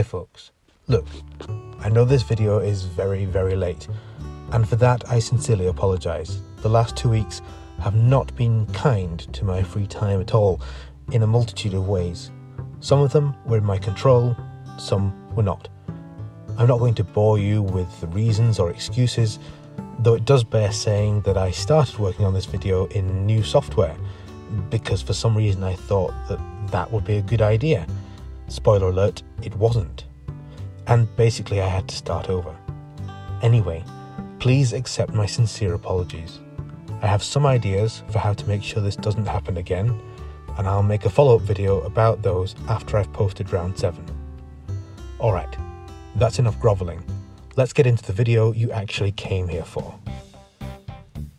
Hi folks. Look, I know this video is very, very late, and for that I sincerely apologise. The last two weeks have not been kind to my free time at all, in a multitude of ways. Some of them were in my control, some were not. I'm not going to bore you with the reasons or excuses, though it does bear saying that I started working on this video in new software, because for some reason I thought that that would be a good idea. Spoiler alert, it wasn't. And basically, I had to start over. Anyway, please accept my sincere apologies. I have some ideas for how to make sure this doesn't happen again, and I'll make a follow up video about those after I've posted round 7. Alright, that's enough grovelling. Let's get into the video you actually came here for.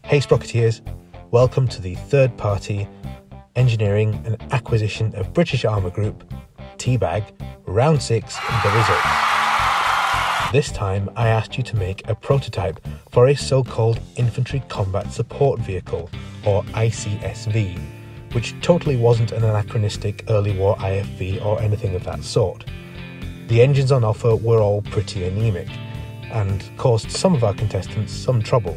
Hey Sprocketeers, welcome to the third party engineering and acquisition of British Armour Group, Teabag, round 6, the results. This time I asked you to make a prototype for a so called Infantry Combat Support Vehicle, or ICSV, which totally wasn't an anachronistic early war IFV or anything of that sort. The engines on offer were all pretty anemic and caused some of our contestants some trouble.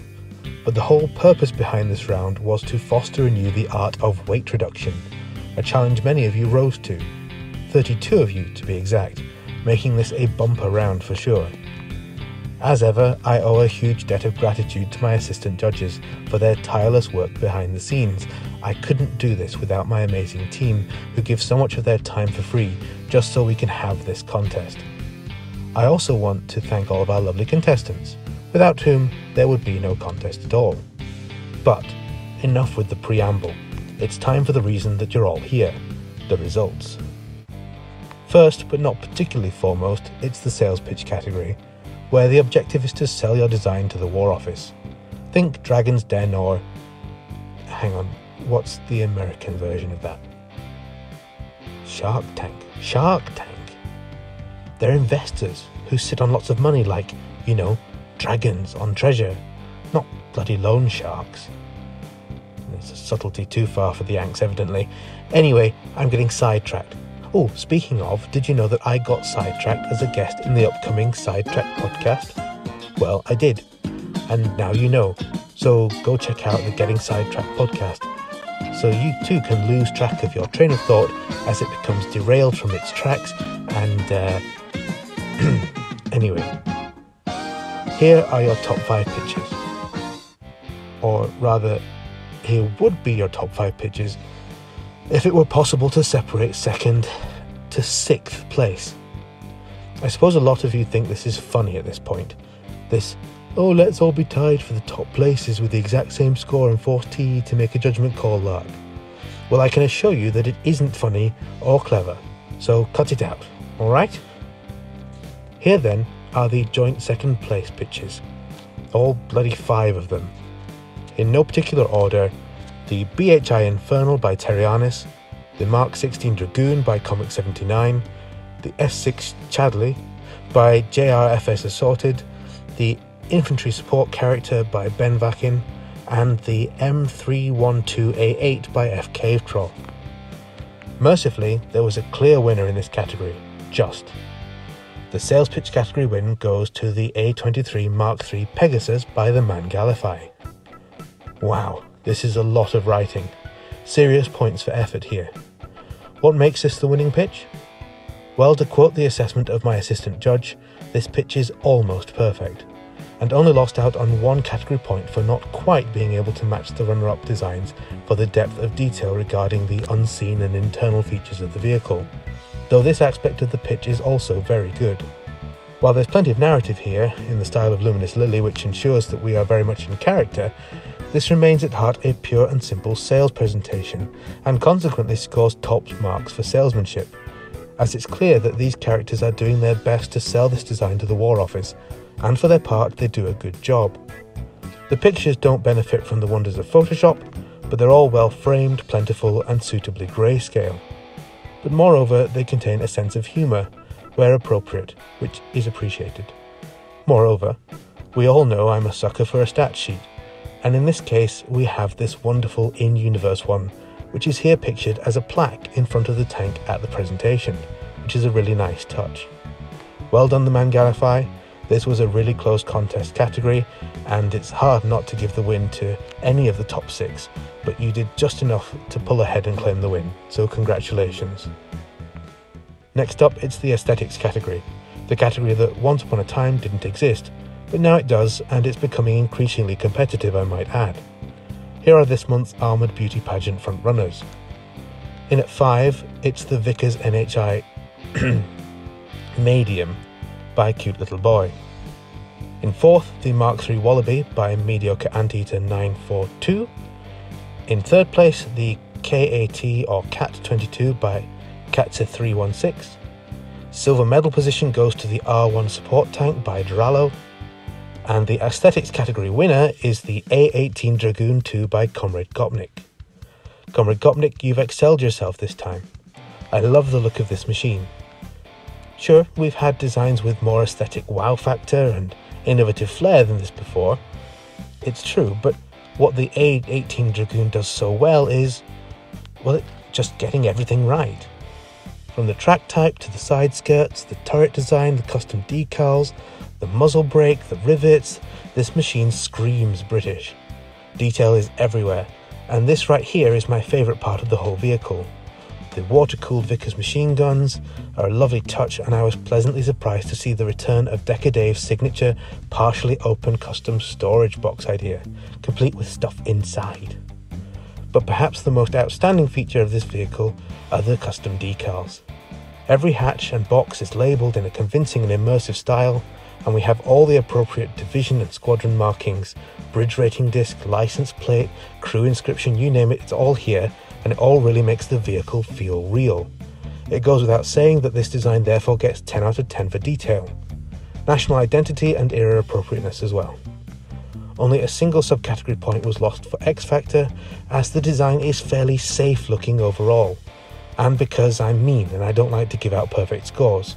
But the whole purpose behind this round was to foster anew the art of weight reduction, a challenge many of you rose to. 32 of you to be exact, making this a bumper round for sure. As ever, I owe a huge debt of gratitude to my assistant judges for their tireless work behind the scenes. I couldn't do this without my amazing team, who give so much of their time for free just so we can have this contest. I also want to thank all of our lovely contestants, without whom there would be no contest at all. But enough with the preamble. It's time for the reason that you're all here the results. First, but not particularly foremost, it's the sales pitch category where the objective is to sell your design to the War Office. Think Dragon's Den or. Hang on, what's the American version of that? Shark Tank. Shark Tank. They're investors who sit on lots of money, like, you know, dragons on treasure, not bloody loan sharks. It's a subtlety too far for the Yanks, evidently. Anyway, I'm getting sidetracked. Oh, speaking of, did you know that I got sidetracked as a guest in the upcoming Sidetrack podcast? Well, I did. And now you know. So go check out the Getting Sidetracked podcast. So you too can lose track of your train of thought as it becomes derailed from its tracks. And uh, anyway, here are your top five pitches. Or rather, here would be your top five pitches if it were possible to separate second to sixth place. I suppose a lot of you think this is funny at this point. This, oh, let's all be tied for the top places with the exact same score and force TE to make a judgment call lark. Well, I can assure you that it isn't funny or clever, so cut it out, alright? Here then are the joint second place pitches. All bloody five of them. In no particular order, the BHI Infernal by Terrianis, the Mark 16 Dragoon by Comic 79, the S6 Chadley by JRFS Assorted, the Infantry Support Character by Ben Vakin, and the M312A8 by F Cave Troll. Mercifully, there was a clear winner in this category, just. The sales pitch category win goes to the A23 Mark III Pegasus by the Man Gallify. Wow, this is a lot of writing. Serious points for effort here. What makes this the winning pitch? Well, to quote the assessment of my assistant judge, this pitch is almost perfect, and only lost out on one category point for not quite being able to match the runner up designs for the depth of detail regarding the unseen and internal features of the vehicle, though this aspect of the pitch is also very good. While there's plenty of narrative here, in the style of Luminous Lily, which ensures that we are very much in character, this remains at heart a pure and simple sales presentation, and consequently scores top marks for salesmanship, as it's clear that these characters are doing their best to sell this design to the War Office, and for their part, they do a good job. The pictures don't benefit from the wonders of Photoshop, but they're all well framed, plentiful, and suitably grayscale. But moreover, they contain a sense of humour, where appropriate, which is appreciated. Moreover, we all know I'm a sucker for a stat sheet, and in this case, we have this wonderful in universe one, which is here pictured as a plaque in front of the tank at the presentation, which is a really nice touch. Well done, the man Gallify. This was a really close contest category, and it's hard not to give the win to any of the top six, but you did just enough to pull ahead and claim the win, so congratulations. Next up, it's the aesthetics category, the category that once upon a time didn't exist, but now it does, and it's becoming increasingly competitive, I might add. Here are this month's Armoured Beauty Pageant frontrunners. In at 5, it's the Vickers NHI Medium by Cute Little Boy. In fourth, the Mark III Wallaby by Mediocre Anteater 942. In third place, the KAT or CAT 22 by Katza 316. Silver medal position goes to the R1 support tank by Doralo. And the aesthetics category winner is the A18 Dragoon 2 by Comrade Gopnik. Comrade Gopnik, you've excelled yourself this time. I love the look of this machine. Sure, we've had designs with more aesthetic wow factor and innovative flair than this before. It's true, but what the A18 Dragoon does so well is, well, just getting everything right. From the track type to the side skirts, the turret design, the custom decals, the muzzle brake, the rivets, this machine screams British. Detail is everywhere, and this right here is my favourite part of the whole vehicle. The water cooled Vickers machine guns are a lovely touch, and I was pleasantly surprised to see the return of Decker Dave's signature partially open custom storage box idea, complete with stuff inside. But perhaps the most outstanding feature of this vehicle are the custom decals. Every hatch and box is labelled in a convincing and immersive style, and we have all the appropriate division and squadron markings, bridge rating disc, license plate, crew inscription, you name it, it's all here and it all really makes the vehicle feel real. It goes without saying that this design therefore gets 10 out of 10 for detail. National identity and era appropriateness as well. Only a single subcategory point was lost for X Factor, as the design is fairly safe looking overall, and because I'm mean and I don't like to give out perfect scores.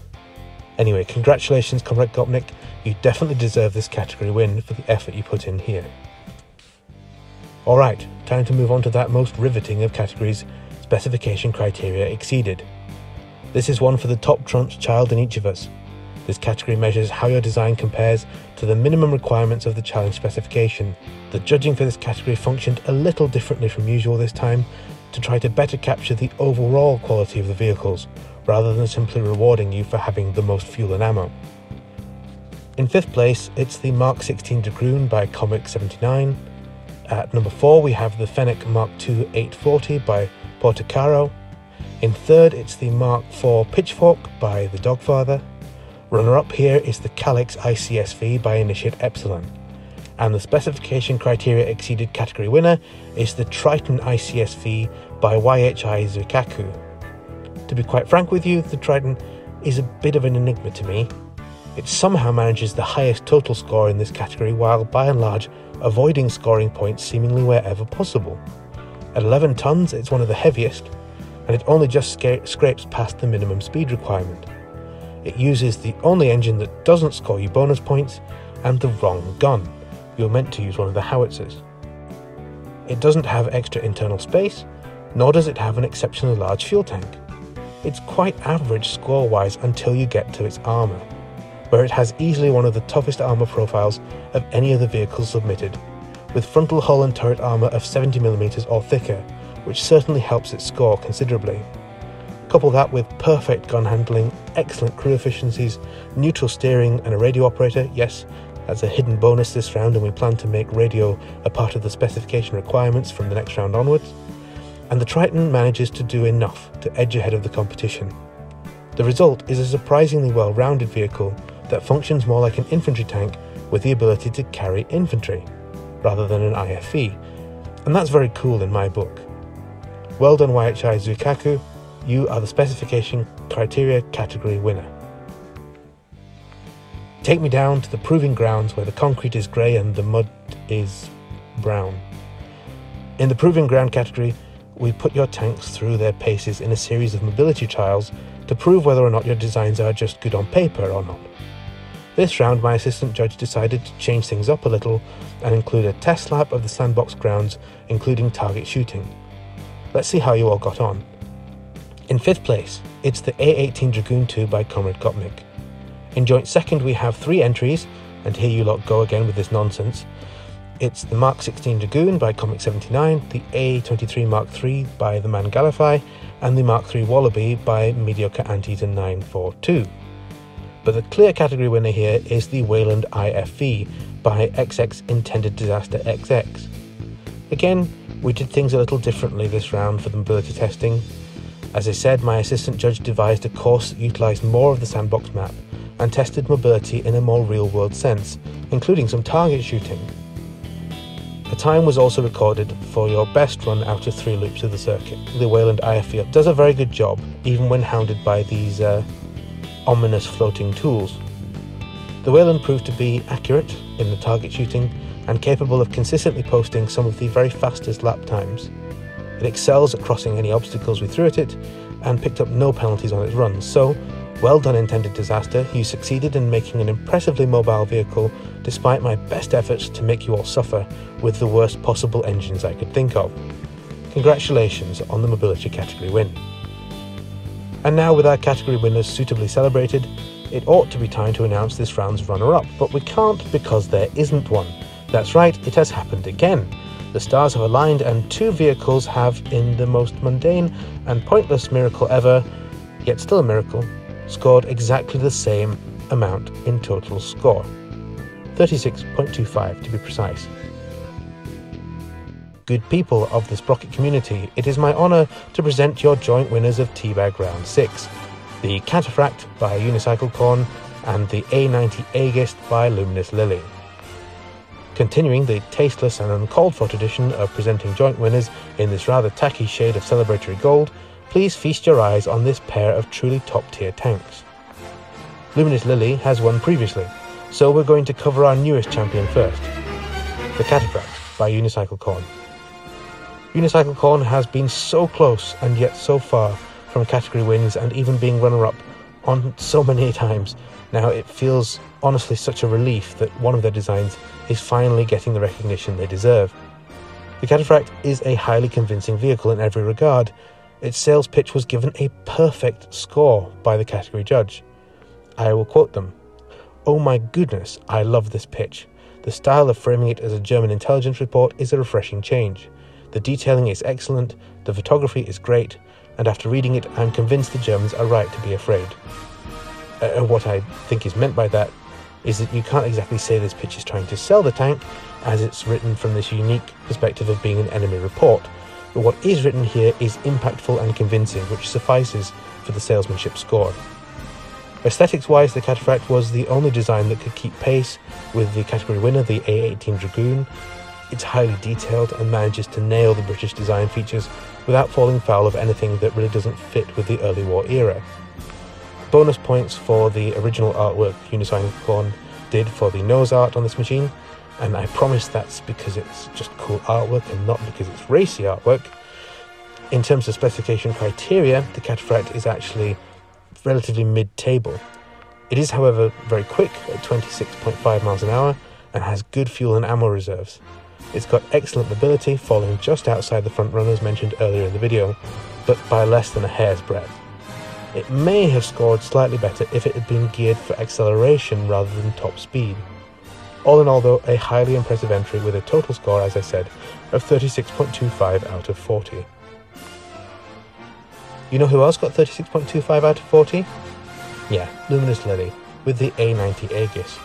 Anyway, congratulations, Comrade Gopnik, you definitely deserve this category win for the effort you put in here. Alright, time to move on to that most riveting of categories specification criteria exceeded. This is one for the top trumped child in each of us. This category measures how your design compares to the minimum requirements of the challenge specification. The judging for this category functioned a little differently from usual this time to try to better capture the overall quality of the vehicles, rather than simply rewarding you for having the most fuel and ammo. In fifth place, it's the Mark 16 Dragoon by Comic 79, at number 4, we have the Fennec Mark II 840 by Portocaro. In third, it's the Mark IV Pitchfork by the Dogfather. Runner up here is the Calyx ICSV by Initiate Epsilon. And the specification criteria exceeded category winner is the Triton ICSV by YHI Zuikaku. To be quite frank with you, the Triton is a bit of an enigma to me. It somehow manages the highest total score in this category while, by and large, avoiding scoring points seemingly wherever possible. At 11 tons, it's one of the heaviest, and it only just sca- scrapes past the minimum speed requirement. It uses the only engine that doesn't score you bonus points and the wrong gun. You're meant to use one of the howitzers. It doesn't have extra internal space, nor does it have an exceptionally large fuel tank. It's quite average score wise until you get to its armour where it has easily one of the toughest armour profiles of any of the vehicles submitted, with frontal hull and turret armour of 70mm or thicker, which certainly helps its score considerably. Couple that with perfect gun handling, excellent crew efficiencies, neutral steering, and a radio operator, yes, that's a hidden bonus this round, and we plan to make radio a part of the specification requirements from the next round onwards. And the Triton manages to do enough to edge ahead of the competition. The result is a surprisingly well rounded vehicle that functions more like an infantry tank with the ability to carry infantry, rather than an IFV, and that's very cool in my book. Well done YHI Zuikaku, you are the specification criteria category winner. Take me down to the proving grounds where the concrete is grey and the mud is brown. In the proving ground category, we put your tanks through their paces in a series of mobility trials to prove whether or not your designs are just good on paper or not. This round, my assistant judge decided to change things up a little and include a test lap of the sandbox grounds, including target shooting. Let's see how you all got on. In fifth place, it's the A18 Dragoon 2 by Comrade Gopnik. In joint second, we have three entries, and here you lot go again with this nonsense. It's the Mark 16 Dragoon by Comic 79, the A23 Mark III by the man Gallify, and the Mark III Wallaby by Mediocre Anteater 942. But the clear category winner here is the Wayland IFV by XX Intended Disaster XX. Again, we did things a little differently this round for the mobility testing. As I said, my assistant judge devised a course that utilised more of the sandbox map and tested mobility in a more real world sense, including some target shooting. A time was also recorded for your best run out of three loops of the circuit. The Weyland IFV does a very good job, even when hounded by these uh, ominous floating tools. The Weyland proved to be accurate in the target shooting and capable of consistently posting some of the very fastest lap times. It excels at crossing any obstacles we threw at it and picked up no penalties on its runs, so well done, intended disaster. You succeeded in making an impressively mobile vehicle despite my best efforts to make you all suffer with the worst possible engines I could think of. Congratulations on the mobility category win. And now, with our category winners suitably celebrated, it ought to be time to announce this round's runner up, but we can't because there isn't one. That's right, it has happened again. The stars have aligned, and two vehicles have, in the most mundane and pointless miracle ever, yet still a miracle, scored exactly the same amount in total score 36.25 to be precise. Good people of the Sprocket community, it is my honour to present your joint winners of Teabag Round 6 the Cataphract by Unicycle Corn and the A90 Aegis by Luminous Lily. Continuing the tasteless and uncalled for tradition of presenting joint winners in this rather tacky shade of celebratory gold, please feast your eyes on this pair of truly top tier tanks. Luminous Lily has won previously, so we're going to cover our newest champion first the Cataphract by Unicycle Corn. Unicycle Corn has been so close and yet so far from category wins and even being runner up on so many times. Now it feels honestly such a relief that one of their designs is finally getting the recognition they deserve. The Cataphract is a highly convincing vehicle in every regard. Its sales pitch was given a perfect score by the category judge. I will quote them Oh my goodness, I love this pitch. The style of framing it as a German intelligence report is a refreshing change. The detailing is excellent, the photography is great, and after reading it, I'm convinced the Germans are right to be afraid. Uh, what I think is meant by that is that you can't exactly say this pitch is trying to sell the tank, as it's written from this unique perspective of being an enemy report. But what is written here is impactful and convincing, which suffices for the salesmanship score. Aesthetics wise, the Cataphract was the only design that could keep pace with the category winner, the A18 Dragoon. It's highly detailed and manages to nail the British design features without falling foul of anything that really doesn't fit with the early war era. Bonus points for the original artwork Unicycle did for the nose art on this machine, and I promise that's because it's just cool artwork and not because it's racy artwork. In terms of specification criteria, the Cataphract is actually relatively mid table. It is, however, very quick at 26.5 miles an hour and has good fuel and ammo reserves. It's got excellent mobility, falling just outside the front runners mentioned earlier in the video, but by less than a hair's breadth. It may have scored slightly better if it had been geared for acceleration rather than top speed. All in all, though, a highly impressive entry with a total score, as I said, of 36.25 out of 40. You know who else got 36.25 out of 40? Yeah, Luminous Lily, with the A90 Aegis.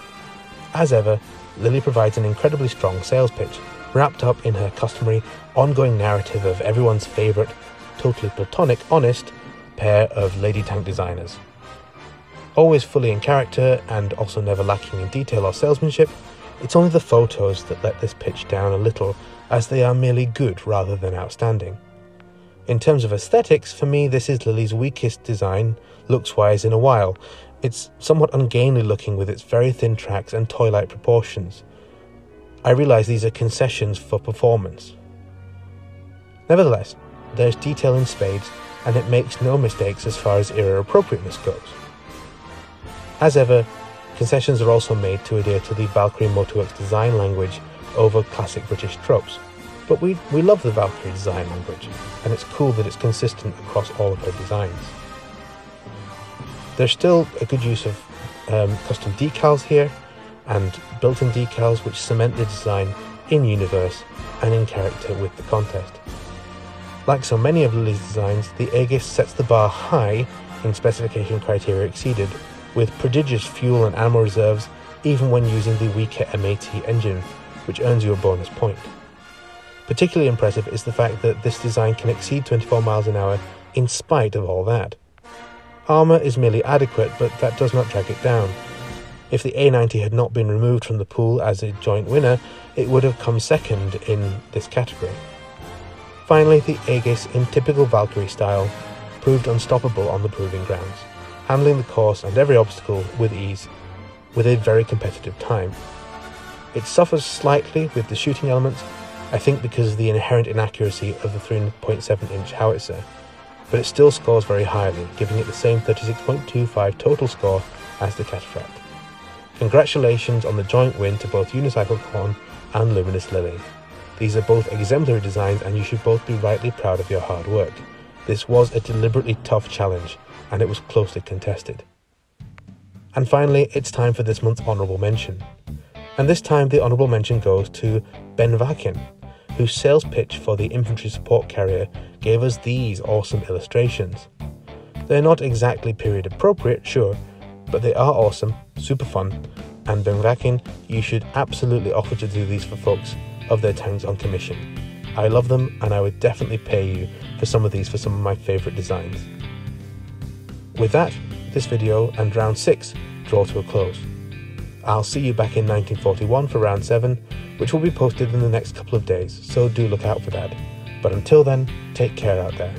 As ever, Lily provides an incredibly strong sales pitch, wrapped up in her customary ongoing narrative of everyone's favourite, totally platonic, honest pair of lady tank designers. Always fully in character and also never lacking in detail or salesmanship, it's only the photos that let this pitch down a little, as they are merely good rather than outstanding. In terms of aesthetics, for me, this is Lily's weakest design, looks wise, in a while. It's somewhat ungainly looking with its very thin tracks and toy like proportions. I realise these are concessions for performance. Nevertheless, there's detail in spades, and it makes no mistakes as far as era appropriateness goes. As ever, concessions are also made to adhere to the Valkyrie Motorworks design language over classic British tropes. But we, we love the Valkyrie design language, and it's cool that it's consistent across all of her designs. There's still a good use of um, custom decals here and built-in decals which cement the design in universe and in character with the contest. Like so many of Lily's designs, the Aegis sets the bar high in specification criteria exceeded, with prodigious fuel and ammo reserves even when using the weaker M80 engine, which earns you a bonus point. Particularly impressive is the fact that this design can exceed 24 miles an hour in spite of all that. Armour is merely adequate, but that does not drag it down. If the A90 had not been removed from the pool as a joint winner, it would have come second in this category. Finally, the Aegis, in typical Valkyrie style, proved unstoppable on the proving grounds, handling the course and every obstacle with ease, with a very competitive time. It suffers slightly with the shooting elements, I think because of the inherent inaccuracy of the 3.7 inch howitzer, but it still scores very highly, giving it the same 36.25 total score as the Cataphract. Congratulations on the joint win to both Unicycle Corn and Luminous Lily. These are both exemplary designs and you should both be rightly proud of your hard work. This was a deliberately tough challenge and it was closely contested. And finally, it's time for this month's honourable mention. And this time the honourable mention goes to Ben Vakin, whose sales pitch for the infantry support carrier gave us these awesome illustrations. They're not exactly period appropriate, sure, but they are awesome, super fun, and Ben Vakin, you should absolutely offer to do these for folks of their tanks on commission. I love them and I would definitely pay you for some of these for some of my favourite designs. With that, this video and round 6 draw to a close. I'll see you back in 1941 for round 7, which will be posted in the next couple of days, so do look out for that. But until then, take care out there.